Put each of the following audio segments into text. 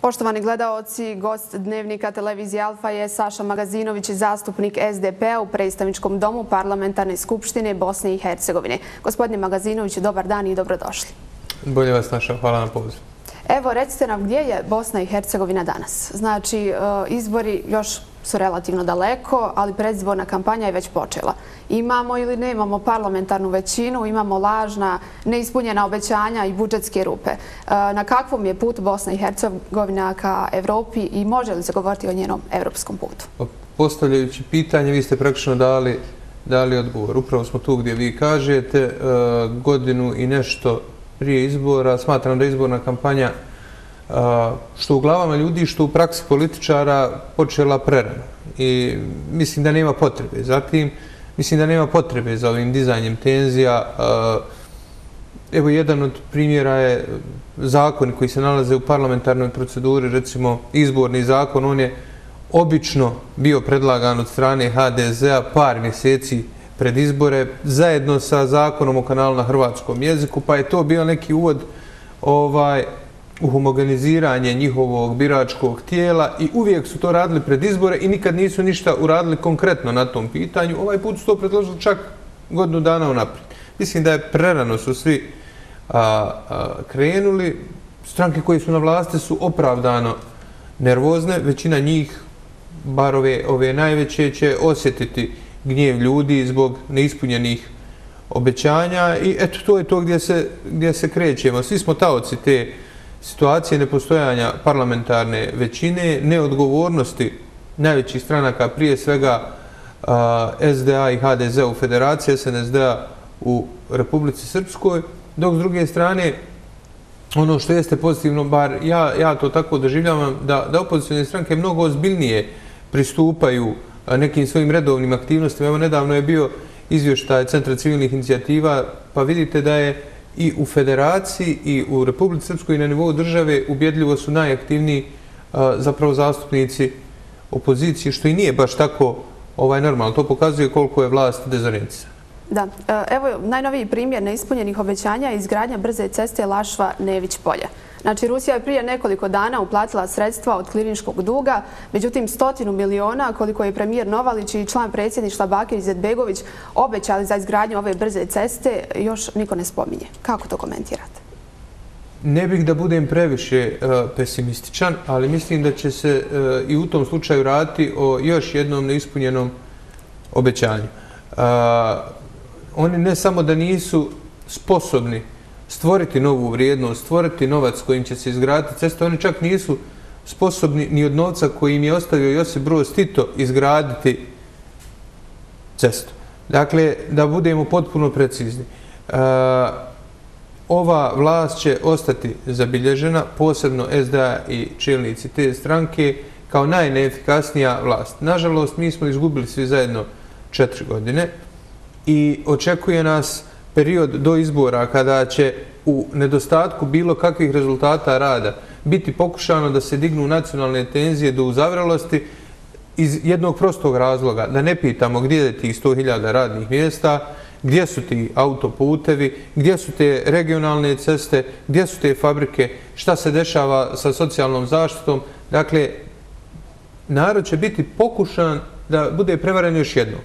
Poštovani gledaoci, gost dnevnika televizije Alfa je Saša Magazinović, zastupnik SDP u predstavničkom domu Parlamentarne skupštine Bosne i Hercegovine. Gospodine Magazinović, dobar dan i dobrodošli. Bolje vas, Saša. Hvala na pozivu. Evo, recite nam gdje je Bosna i Hercegovina danas? Znači, e, izbori još su relativno daleko, ali predzborna kampanja je već počela. Imamo ili ne imamo parlamentarnu većinu, imamo lažna, neispunjena obećanja i budžetske rupe. E, na kakvom je put Bosna i Hercegovina ka Evropi i može li se govoriti o njenom evropskom putu? Pa, postavljajući pitanje, vi ste praktično dali dali odgovor. Upravo smo tu gdje vi kažete, e, godinu i nešto prije izbora, smatram da je izborna kampanja što u glavama ljudi, što u praksi političara počela prerano. I mislim da nema potrebe. Zatim, mislim da nema potrebe za ovim dizanjem tenzija. Evo, jedan od primjera je zakon koji se nalaze u parlamentarnoj proceduri, recimo izborni zakon, on je obično bio predlagan od strane HDZ-a par mjeseci pred izbore, zajedno sa zakonom o kanalu na hrvatskom jeziku, pa je to bio neki uvod ovaj, u homogeniziranje njihovog biračkog tijela i uvijek su to radili pred izbore i nikad nisu ništa uradili konkretno na tom pitanju. Ovaj put su to predložili čak godinu dana unaprijed. Mislim da je prerano su svi krenuli. Stranke koje su na vlasti su opravdano nervozne. Većina njih, bar ove, ove najveće, će osjetiti gnjev ljudi zbog neispunjenih obećanja i eto, to je to gdje se, gdje se krećemo. Svi smo taoci te situacije nepostojanja parlamentarne većine, neodgovornosti najvećih stranaka, prije svega SDA i HDZ u federaciji, SNSD-a u Republici Srpskoj, dok s druge strane, ono što jeste pozitivno, bar ja, ja to tako doživljavam, da, da opozicijne stranke mnogo ozbiljnije pristupaju nekim svojim redovnim aktivnostima. Evo, nedavno je bio izvještaj Centra civilnih inicijativa, pa vidite da je i u federaciji i u Republici Srpskoj i na nivou države ubjedljivo su najaktivniji zapravo zastupnici opozicije, što i nije baš tako ovaj normalno. To pokazuje koliko je vlast dezorijencija. Da, e, evo najnoviji primjer neispunjenih obećanja je izgradnja brze ceste Lašva-Nević-Polje. Znači, Rusija je prije nekoliko dana uplatila sredstva od kliničkog duga, međutim, stotinu miliona, koliko je premijer Novalić i član predsjedništva Bakir Izetbegović obećali za izgradnju ove brze ceste, još niko ne spominje. Kako to komentirate? Ne bih da budem previše e, pesimističan, ali mislim da će se e, i u tom slučaju raditi o još jednom neispunjenom obećanju oni ne samo da nisu sposobni stvoriti novu vrijednost, stvoriti novac kojim će se izgraditi cesta. Oni čak nisu sposobni ni od novca koji im je ostavio Josip Broz Tito izgraditi cestu. Dakle, da budemo potpuno precizni. E, ova vlast će ostati zabilježena, posebno SDA i čelnici te stranke, kao najneefikasnija vlast. Nažalost, mi smo izgubili svi zajedno četiri godine i očekuje nas period do izbora kada će u nedostatku bilo kakvih rezultata rada biti pokušano da se dignu nacionalne tenzije do uzavralosti iz jednog prostog razloga, da ne pitamo gdje je tih 100.000 radnih mjesta, gdje su ti autoputevi, gdje su te regionalne ceste, gdje su te fabrike, šta se dešava sa socijalnom zaštitom. Dakle, narod će biti pokušan da bude prevaren još jednom.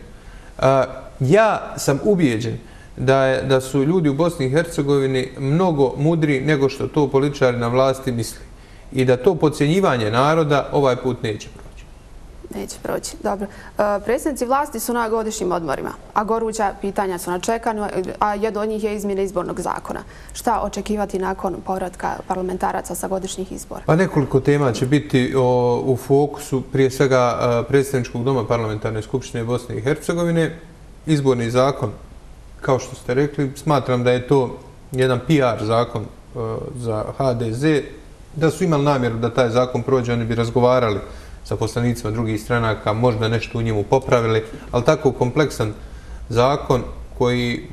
Ja sam ubijeđen da, je, da su ljudi u Bosni i Hercegovini mnogo mudri nego što to političari na vlasti misli. I da to podcjenjivanje naroda ovaj put neće proći. Neće proći, dobro. E, predsjednici vlasti su na godišnjim odmorima, a goruća pitanja su na čekanju, a jedno od njih je izmjene izbornog zakona. Šta očekivati nakon povratka parlamentaraca sa godišnjih izbora? Pa nekoliko tema će biti o, u fokusu prije svega e, predsjedničkog doma parlamentarne skupštine Bosne i Hercegovine. Izborni zakon kao što ste rekli, smatram da je to jedan PR zakon e, za HDZ. Da su imali namjeru da taj zakon prođe, oni bi razgovarali sa poslanicima drugih stranaka, možda nešto u njemu popravili, ali tako kompleksan zakon koji,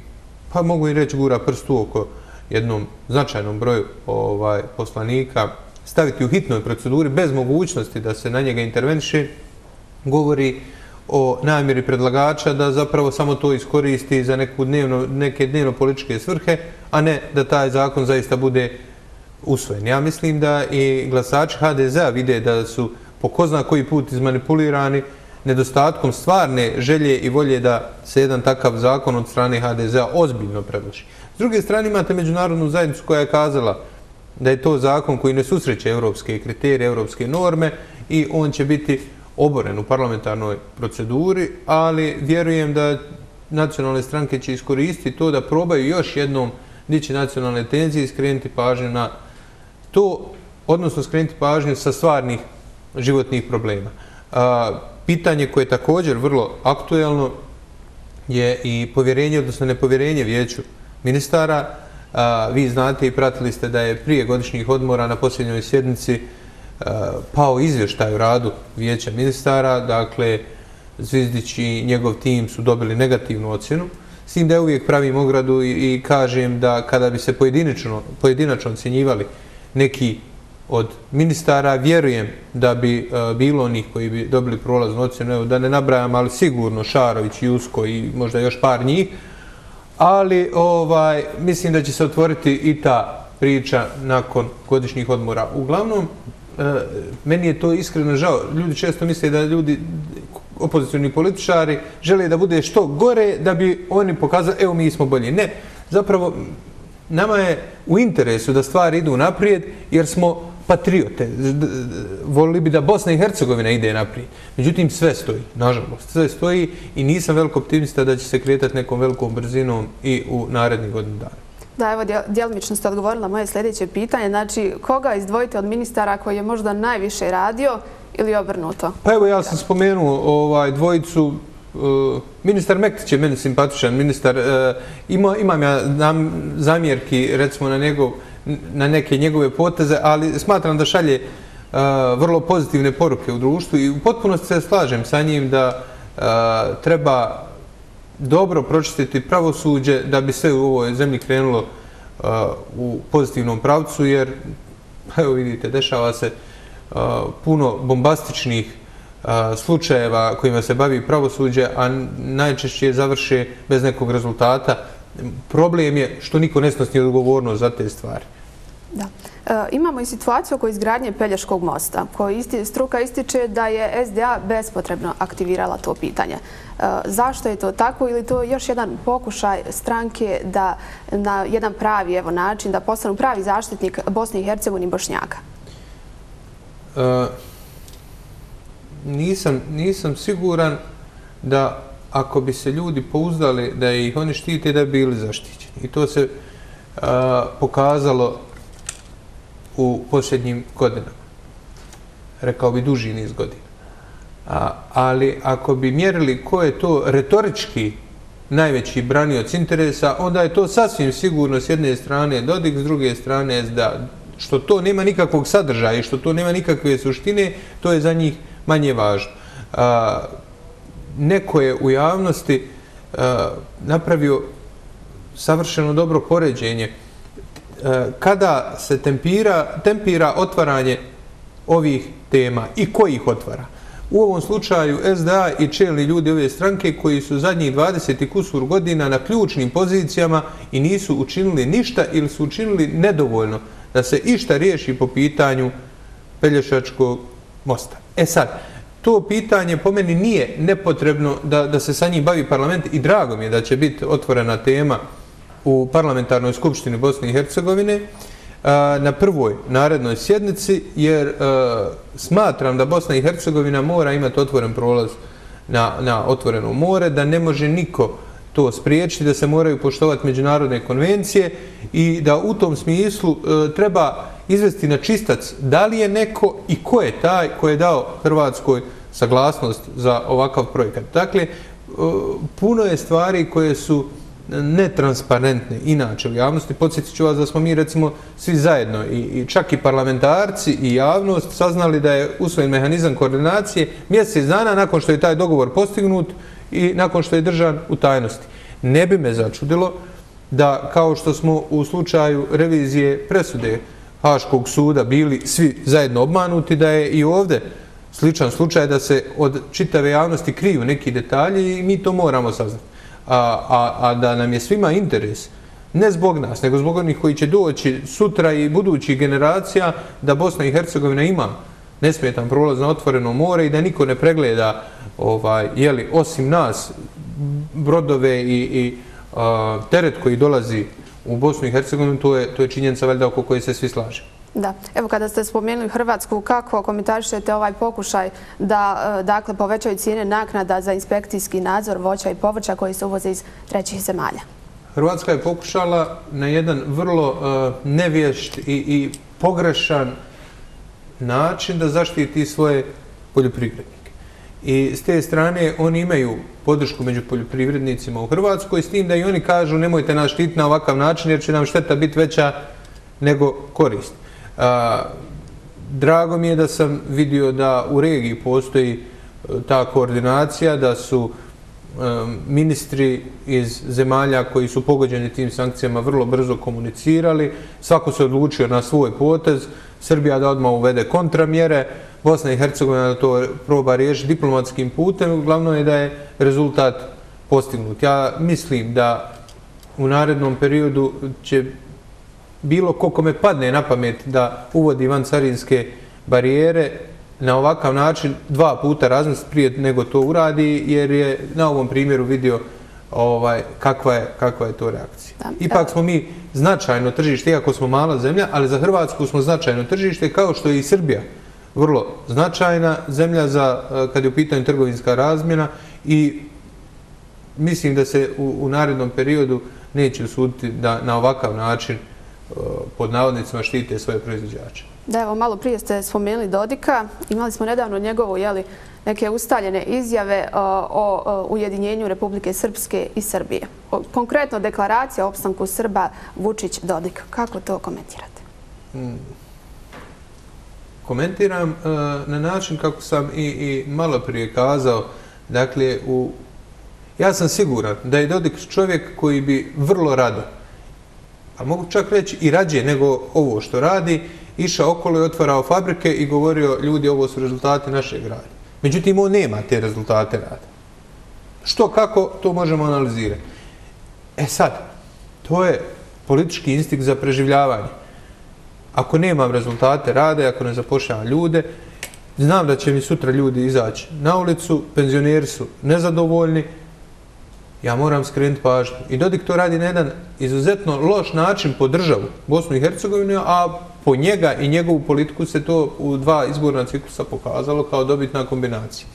pa mogu i reći, gura prstu oko jednom značajnom broju ovaj poslanika, staviti u hitnoj proceduri bez mogućnosti da se na njega interveniše, govori o namjeri predlagača da zapravo samo to iskoristi za neku dnevno, neke dnevno političke svrhe, a ne da taj zakon zaista bude usvojen. Ja mislim da i glasači HDZ-a vide da su po ko zna koji put izmanipulirani nedostatkom stvarne želje i volje da se jedan takav zakon od strane HDZ-a ozbiljno predloži. S druge strane imate međunarodnu zajednicu koja je kazala da je to zakon koji ne susreće evropske kriterije, evropske norme i on će biti oboren u parlamentarnoj proceduri, ali vjerujem da nacionalne stranke će iskoristiti to da probaju još jednom dići nacionalne tenzije i skrenuti pažnju na to, odnosno skrenuti pažnju sa stvarnih životnih problema. Pitanje koje je također vrlo aktuelno je i povjerenje, odnosno nepovjerenje vijeću ministara. Vi znate i pratili ste da je prije godišnjih odmora na posljednjoj sjednici pao izvještaj u radu vijeća ministara, dakle Zvizdić i njegov tim su dobili negativnu ocjenu. S tim da ja uvijek pravim ogradu i kažem da kada bi se pojedinačno pojedinačno ocjenjivali neki od ministara, vjerujem da bi e, bilo onih koji bi dobili prolaznu ocjenu, da ne nabrajam, ali sigurno Šarović, Jusko i možda još par njih, ali ovaj mislim da će se otvoriti i ta priča nakon godišnjih odmora. Uglavnom, E, meni je to iskreno žao. Ljudi često misle da ljudi, opozicijni političari, žele da bude što gore da bi oni pokazali, evo mi smo bolji. Ne, zapravo, nama je u interesu da stvari idu naprijed, jer smo patriote. Volili bi da Bosna i Hercegovina ide naprijed. Međutim, sve stoji, nažalost. Sve stoji i nisam veliko optimista da će se kretati nekom velikom brzinom i u narednih godinu dana. Da, evo, djelimično ste odgovorila na moje sljedeće pitanje. Znači, koga izdvojite od ministara koji je možda najviše radio ili obrnuto? Pa evo, ja sam spomenuo ovaj, dvojicu. Uh, ministar Mektić je meni simpatičan. Ministar, uh, ima, imam ja zamjerki, recimo, na njegov na neke njegove poteze, ali smatram da šalje uh, vrlo pozitivne poruke u društvu i u potpunosti se slažem sa njim da treba dobro pročistiti pravosuđe da bi sve u ovoj zemlji krenulo uh, u pozitivnom pravcu, jer, evo vidite, dešava se uh, puno bombastičnih uh, slučajeva kojima se bavi pravosuđe, a najčešće završe bez nekog rezultata. Problem je što niko ne snosi odgovornost za te stvari. Da. E, imamo i situaciju oko izgradnje Pelješkog mosta, koji struka ističe da je SDA bespotrebno aktivirala to pitanje. E, zašto je to tako ili to još jedan pokušaj stranke da na jedan pravi evo, način da postanu pravi zaštitnik Bosne i Hercegovine i Bošnjaka? E, nisam, nisam siguran da ako bi se ljudi pouzdali da ih oni štite da bi bili zaštićeni. I to se e, pokazalo u posljednjim godinama. Rekao bi duži niz godina. A, ali ako bi mjerili ko je to retorički najveći branioc interesa, onda je to sasvim sigurno s jedne strane Dodik, s druge strane SDA. Što to nema nikakvog sadržaja i što to nema nikakve suštine, to je za njih manje važno. A, neko je u javnosti a, napravio savršeno dobro poređenje E, kada se tempira, tempira otvaranje ovih tema i ko ih otvara. U ovom slučaju SDA i čelni ljudi ove stranke koji su zadnjih 20 kusur godina na ključnim pozicijama i nisu učinili ništa ili su učinili nedovoljno da se išta riješi po pitanju Pelješačkog mosta. E sad, to pitanje po meni nije nepotrebno da, da se sa njim bavi parlament i drago mi je da će biti otvorena tema u parlamentarnoj skupštini Bosne i Hercegovine na prvoj narednoj sjednici, jer smatram da Bosna i Hercegovina mora imati otvoren prolaz na, na otvoreno more, da ne može niko to spriječiti, da se moraju poštovati međunarodne konvencije i da u tom smislu treba izvesti na čistac da li je neko i ko je taj ko je dao Hrvatskoj saglasnost za ovakav projekat. Dakle, puno je stvari koje su netransparentne inače u javnosti. Podsjetit ću vas da smo mi recimo svi zajedno i, i čak i parlamentarci i javnost saznali da je usvojen mehanizam koordinacije mjesec dana nakon što je taj dogovor postignut i nakon što je držan u tajnosti. Ne bi me začudilo da kao što smo u slučaju revizije presude Haškog suda bili svi zajedno obmanuti, da je i ovdje sličan slučaj da se od čitave javnosti kriju neki detalji i mi to moramo saznati a, a, a da nam je svima interes ne zbog nas, nego zbog onih koji će doći sutra i budućih generacija da Bosna i Hercegovina ima nesmetan prolaz na otvoreno more i da niko ne pregleda ovaj, jeli, osim nas brodove i, i a, teret koji dolazi u Bosnu i Hercegovinu, to je, to je činjenica veljda oko koje se svi slažemo. Da. Evo kada ste spomenuli Hrvatsku, kako komentarišete ovaj pokušaj da eh, dakle, povećaju cijene naknada za inspekcijski nadzor voća i povrća koji se uvoze iz trećih zemalja? Hrvatska je pokušala na jedan vrlo uh, nevješt i, i pogrešan način da zaštiti svoje poljoprivrednike. I s te strane oni imaju podršku među poljoprivrednicima u Hrvatskoj s tim da i oni kažu nemojte nas štiti na ovakav način jer će nam šteta biti veća nego korist. Uh, drago mi je da sam vidio da u regiji postoji e, ta koordinacija, da su e, ministri iz zemalja koji su pogođeni tim sankcijama vrlo brzo komunicirali. Svako se odlučio na svoj potez. Srbija da odmah uvede kontramjere. Bosna i Hercegovina da to proba riješiti diplomatskim putem. Glavno je da je rezultat postignut. Ja mislim da u narednom periodu će bilo ko kome padne na pamet da uvodi van carinske barijere, na ovakav način dva puta razmisliti prije nego to uradi, jer je na ovom primjeru vidio ovaj, kakva, je, kakva je to reakcija. Da, Ipak smo mi značajno tržište, iako smo mala zemlja, ali za Hrvatsku smo značajno tržište, kao što je i Srbija vrlo značajna zemlja za, eh, kad je u pitanju trgovinska razmjena i mislim da se u, u narednom periodu neće usuditi da na ovakav način pod navodnicima štite svoje proizvođače. Da, evo, malo prije ste spomenuli Dodika. Imali smo nedavno njegovu, jeli, neke ustaljene izjave o ujedinjenju Republike Srpske i Srbije. Konkretno deklaracija o opstanku Srba Vučić-Dodik. Kako to komentirate? Hmm. Komentiram e, na način kako sam i malo prije kazao. Dakle, ja sam siguran da je Dodik čovjek koji bi vrlo rado, a mogu čak reći i rađe nego ovo što radi, išao okolo i otvarao fabrike i govorio ljudi ovo su rezultate našeg rada. Međutim, on nema te rezultate rada. Što, kako, to možemo analizirati. E sad, to je politički instinkt za preživljavanje. Ako nemam rezultate rada, ako ne zapošljavam ljude, znam da će mi sutra ljudi izaći na ulicu, penzioneri su nezadovoljni, ja moram skrenuti pažnju. I Dodik to radi na jedan izuzetno loš način po državu Bosnu i Hercegovinu, a po njega i njegovu politiku se to u dva izborna ciklusa pokazalo kao dobitna kombinacija.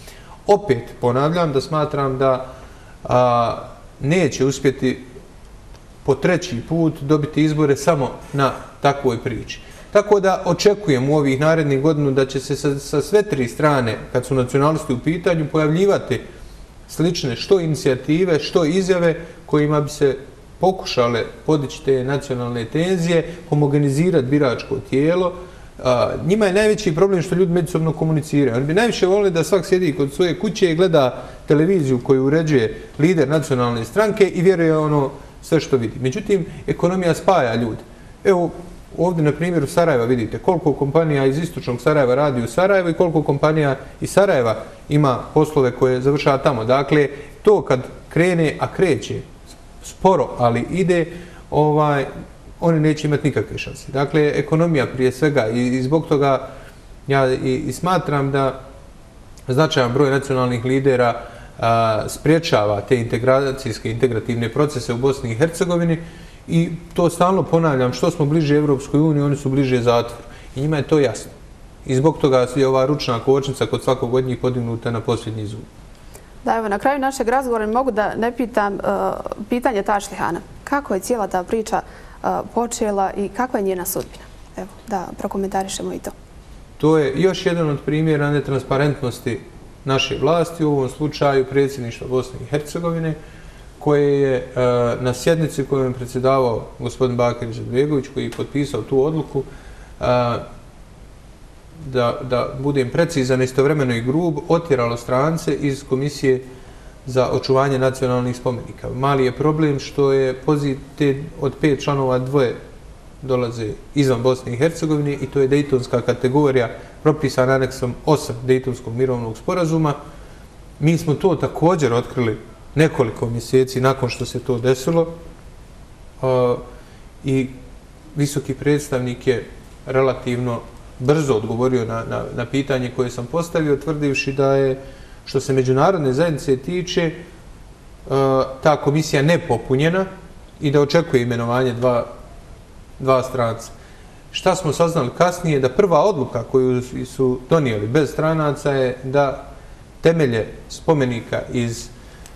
Opet ponavljam da smatram da a, neće uspjeti po treći put dobiti izbore samo na takvoj priči. Tako da očekujem u ovih narednih godinu da će se sa, sa sve tri strane, kad su nacionalisti u pitanju, pojavljivati slične što inicijative, što izjave kojima bi se pokušale podići te nacionalne tenzije, homogenizirati biračko tijelo. Njima je najveći problem što ljudi međusobno komuniciraju. Oni bi najviše volili da svak sjedi kod svoje kuće i gleda televiziju koju uređuje lider nacionalne stranke i vjeruje ono sve što vidi. Međutim, ekonomija spaja ljudi. Evo, ovdje na primjeru Sarajeva vidite koliko kompanija iz istočnog Sarajeva radi u Sarajevu i koliko kompanija iz Sarajeva ima poslove koje završava tamo. Dakle, to kad krene, a kreće sporo, ali ide, ovaj, oni neće imati nikakve šanse. Dakle, ekonomija prije svega i, zbog toga ja i, i smatram da značajan broj nacionalnih lidera a, spriječava te integracijske, integrativne procese u Bosni i Hercegovini i to stalno ponavljam, što smo bliže Evropskoj uniji, oni su bliže zatvoru. I njima je to jasno. I zbog toga je ova ručna kočnica kod svakog od njih podignuta na posljednji zub. Da, evo, na kraju našeg razgovora mogu da ne pitam uh, pitanje Tašlihana. Kako je cijela ta priča uh, počela i kakva je njena sudbina? Evo, da prokomentarišemo i to. To je još jedan od primjera netransparentnosti naše vlasti, u ovom slučaju predsjedništva Bosne i Hercegovine, koje je e, na sjednici kojom je predsjedavao gospodin Bakir Žadbegović, koji je potpisao tu odluku, e, da, da budem precizan, istovremeno i grub, otjeralo strance iz komisije za očuvanje nacionalnih spomenika. Mali je problem što je pozite od pet članova dvoje dolaze izvan Bosne i Hercegovine i to je Dejtonska kategorija propisana aneksom 8 Dejtonskog mirovnog sporazuma. Mi smo to također otkrili nekoliko mjeseci nakon što se to desilo. i visoki predstavnik je relativno brzo odgovorio na, na, na pitanje koje sam postavio, tvrdivši da je, što se međunarodne zajednice tiče, ta komisija nepopunjena i da očekuje imenovanje dva, dva stranca. Šta smo saznali kasnije? Da prva odluka koju su donijeli bez stranaca je da temelje spomenika iz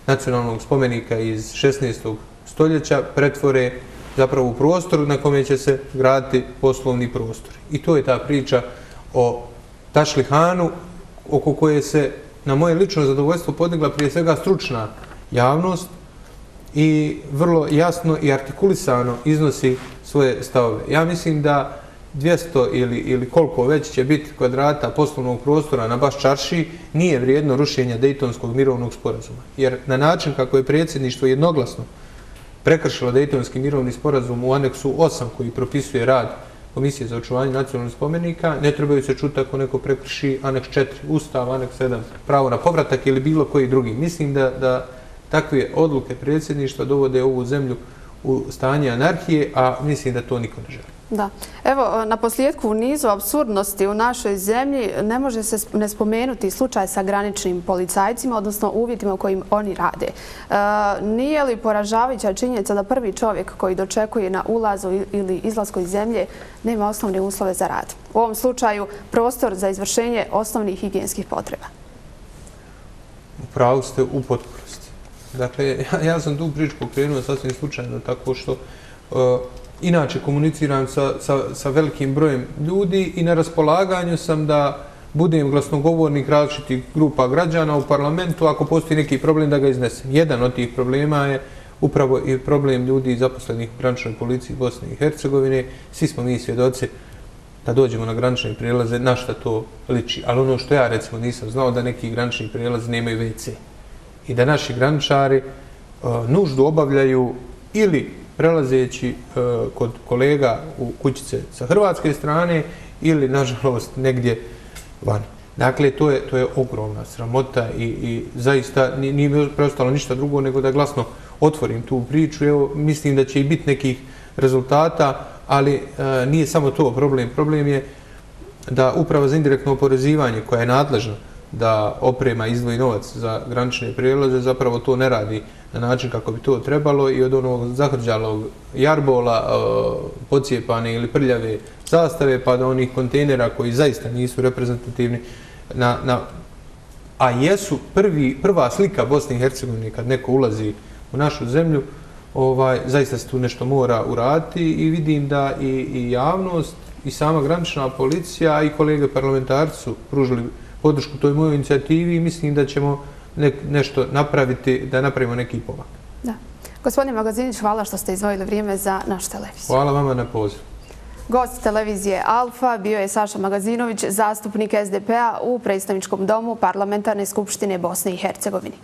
nacionalnog spomenika iz 16. stoljeća pretvore zapravo u prostor na kome će se graditi poslovni prostor. I to je ta priča o Tašlihanu oko koje se na moje lično zadovoljstvo podigla prije svega stručna javnost i vrlo jasno i artikulisano iznosi svoje stavove. Ja mislim da 200 ili, ili koliko već će biti kvadrata poslovnog prostora na baš čarši, nije vrijedno rušenja Dejtonskog mirovnog sporazuma. Jer na način kako je predsjedništvo jednoglasno prekršilo Dejtonski mirovni sporazum u aneksu 8 koji propisuje rad Komisije za očuvanje nacionalnih spomenika, ne trebaju se čuti ako neko prekrši aneks 4, ustav, aneks 7, pravo na povratak ili bilo koji drugi. Mislim da, da takve odluke predsjedništva dovode ovu zemlju u stanje anarhije, a mislim da to niko ne želi. Da. Evo, e, na posljedku u nizu absurdnosti u našoj zemlji ne može se ne spomenuti slučaj sa graničnim policajcima, odnosno uvjetima u kojim oni rade. E, nije li poražavajuća činjenica da prvi čovjek koji dočekuje na ulazu ili izlasku iz zemlje nema osnovne uslove za rad? U ovom slučaju prostor za izvršenje osnovnih higijenskih potreba. Upravo ste u potpunosti. Dakle, ja sam tu priču pokrenuo sasvim slučajno tako što Eh, inače komuniciram sa, sa, sa velikim brojem ljudi i na raspolaganju sam da budem glasnogovornik različitih grupa građana u parlamentu ako postoji neki problem da ga iznesem. Jedan od tih problema je upravo i problem ljudi zaposlenih u graničnoj policiji Bosne i Hercegovine. Svi smo mi svjedoci da dođemo na granične prijelaze, na šta to liči. Ali ono što ja recimo nisam znao da neki granični prijelazi nemaju WC. I da naši graničari uh, nuždu obavljaju ili prelazeći e, kod kolega u kućice sa hrvatske strane ili, nažalost, negdje van. Dakle, to je, to je ogromna sramota i, i zaista nije mi preostalo ništa drugo nego da glasno otvorim tu priču. Evo, mislim da će i biti nekih rezultata, ali e, nije samo to problem. Problem je da uprava za indirektno oporezivanje koja je nadležna da oprema izdvoji novac za granične prijelaze, zapravo to ne radi na način kako bi to trebalo i od onog zahrđalog jarbola, e, pocijepane ili prljave zastave, pa do onih kontejnera koji zaista nisu reprezentativni, na, na, a jesu prvi, prva slika Bosne i Hercegovine kad neko ulazi u našu zemlju, ovaj, zaista se tu nešto mora uraditi i vidim da i, i javnost i sama granična policija i kolege parlamentarci su pružili podršku toj mojoj inicijativi i mislim da ćemo nešto napraviti, da napravimo neki pomak. Da. Gospodin Magazinić, hvala što ste izvojili vrijeme za našu televiziju. Hvala vama na poziv. Gost televizije Alfa bio je Saša Magazinović, zastupnik SDP-a u predstavničkom domu Parlamentarne skupštine Bosne i Hercegovine.